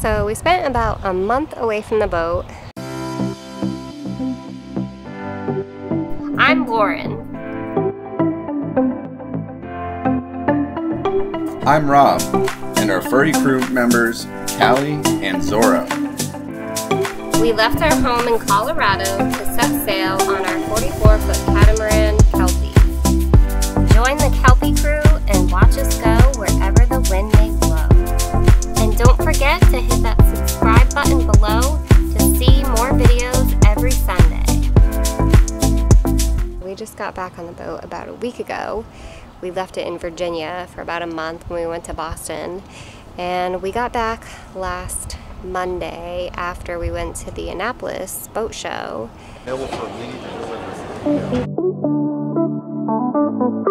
So we spent about a month away from the boat. I'm Lauren. I'm Rob, and our furry crew members, Callie and Zora. We left our home in Colorado to set sail on our 44-foot catamaran got back on the boat about a week ago. We left it in Virginia for about a month when we went to Boston. And we got back last Monday after we went to the Annapolis boat show. After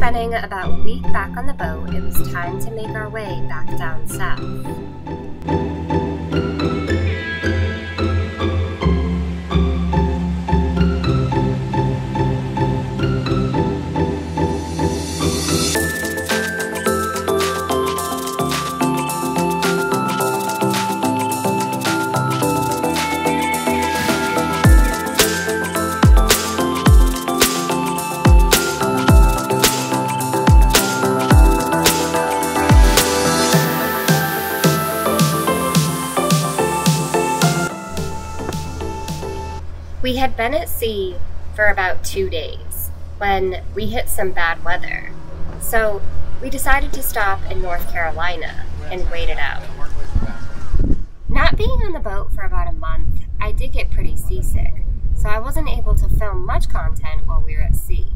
spending about a week back on the boat, it was time to make our way back down south. We had been at sea for about two days when we hit some bad weather. So we decided to stop in North Carolina and wait it out. Not being on the boat for about a month, I did get pretty seasick, so I wasn't able to film much content while we were at sea.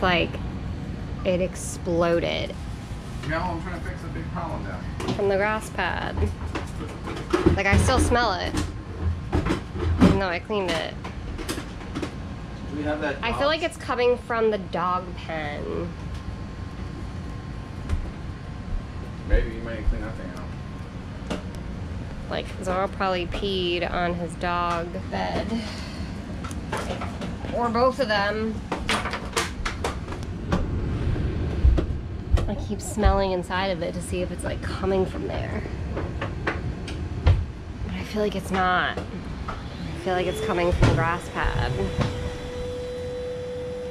Looks like it exploded Now I'm trying to fix a big problem down here. from the grass pad. Like I still smell it, even though I cleaned it. Do we have that? I feel like it's coming from the dog pen. Maybe you might clean that thing out. Like Zara probably peed on his dog bed. Or both of them. I keep smelling inside of it to see if it's like coming from there. But I feel like it's not. I feel like it's coming from the grass pad.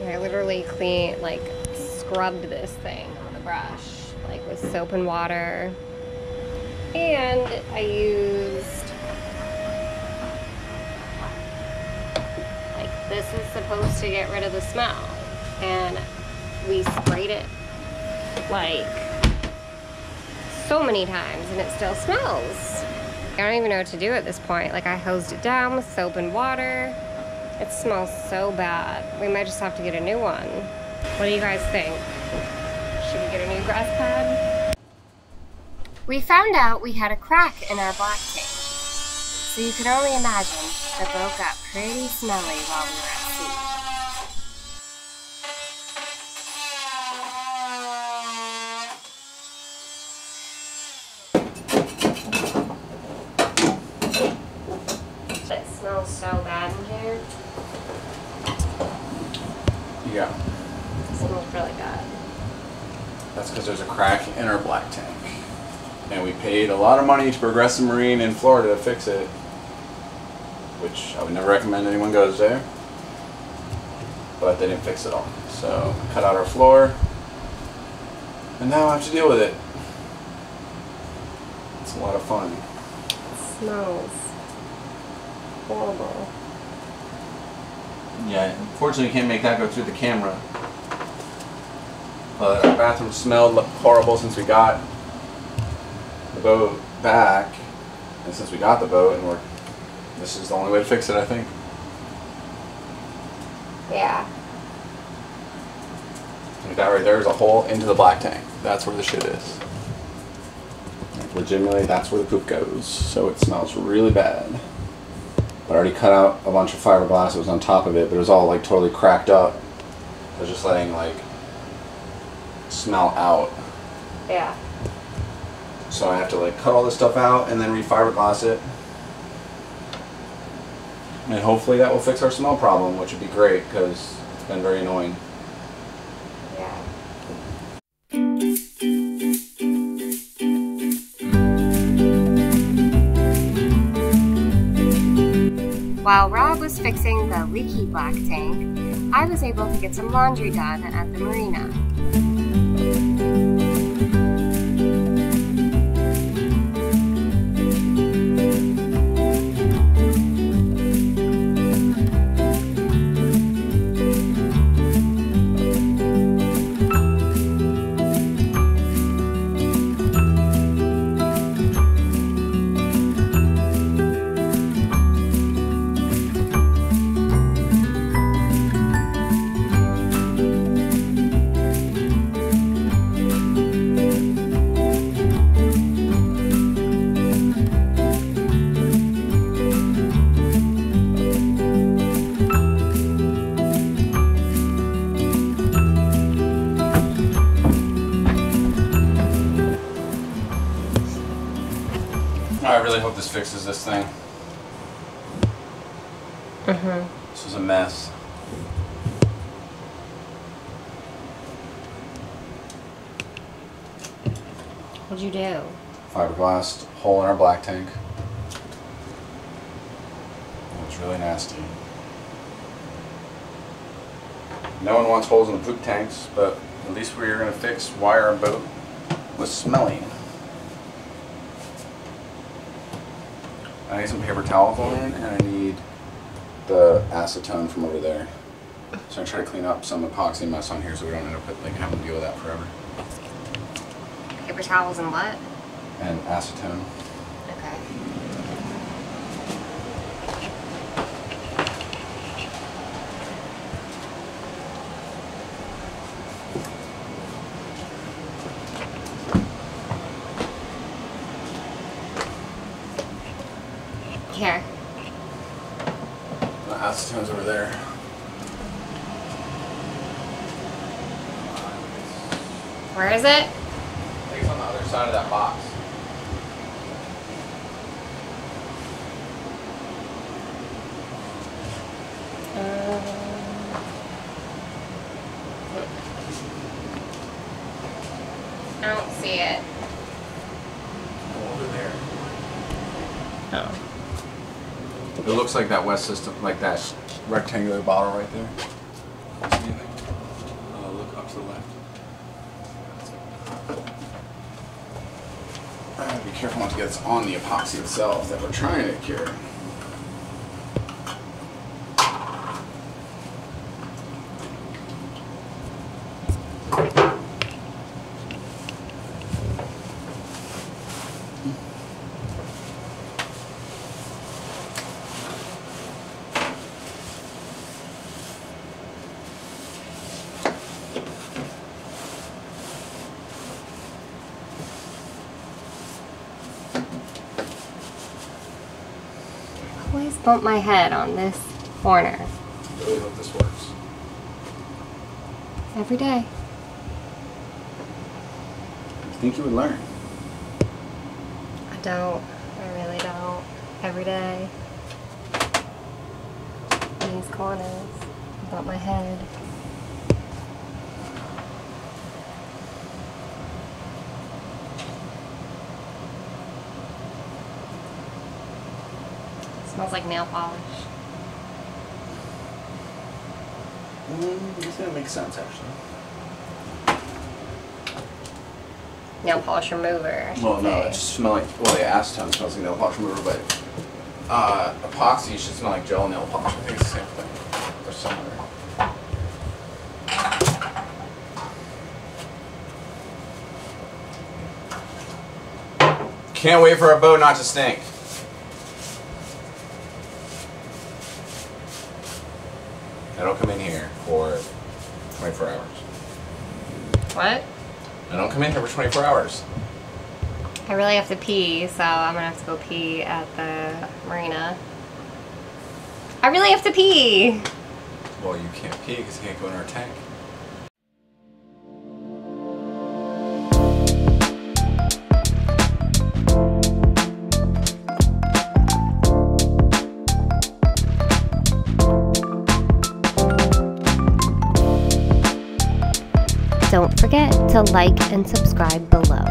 I literally clean like scrubbed this thing on the brush, like with soap and water. And I used like this is supposed to get rid of the smell. And we sprayed it like so many times and it still smells. I don't even know what to do at this point. Like I hosed it down with soap and water. It smells so bad. We might just have to get a new one. What do you guys think? Should we get a new grass pad? We found out we had a crack in our black tank. So you can only imagine the boat got pretty smelly while we were at sea. It smells so bad in here. Yeah. It smells really bad. That's because there's a crack in our black tank. And we paid a lot of money to Progressive Marine in Florida to fix it. Which I would never recommend anyone goes there. But they didn't fix it all. So cut out our floor. And now I have to deal with it. It's a lot of fun. It smells horrible. Yeah, unfortunately you can't make that go through the camera. Uh, but our bathroom smelled horrible since we got the boat back. And since we got the boat and we're this is the only way to fix it I think. Yeah. Like that right there is a hole into the black tank. That's where the shit is. Like legitimately that's where the poop goes. So it smells really bad. But I already cut out a bunch of fiberglass that was on top of it, but it was all like totally cracked up. I was just letting like smell out. Yeah. So I have to like cut all this stuff out and then re-fiberglass it. And hopefully that will fix our smell problem, which would be great because it's been very annoying. While Rob was fixing the leaky black tank, I was able to get some laundry done at the marina. I really hope this fixes this thing. Mm-hmm. This is a mess. What'd you do? Fiberglass hole in our black tank. It's really nasty. No one wants holes in the poop tanks, but at least we are going to fix why our boat was smelling. I need some paper towel and I need the acetone from over there. So I try to clean up some epoxy mess on here so we don't end up like having to deal with that forever. Paper towels and what? And acetone. Here. The acetone's over there. Where is it? I think it's on the other side of that box. Um, I don't see it. Over there. Oh. It looks like that West system, like that rectangular bottle right there. Uh, look up to the left. Uh, be careful not to get this on the epoxy itself that we're trying to cure. Bump my head on this corner Really hope this works. every day. I think you would learn. I don't. I really don't. Every day. These corners. Bump my head. Smells like nail polish. Mm, this gonna make sense actually. Nail polish remover. Well, no, it just smells like well, the acetone smells like nail polish remover, but uh, epoxy should smell like gel nail polish. I think it's the same thing or similar. Can't wait for our boat not to stink. I don't come in here for 24 hours. What? I don't come in here for 24 hours. I really have to pee, so I'm gonna have to go pee at the marina. I really have to pee! Well, you can't pee because you can't go in our tank. Don't forget to like and subscribe below.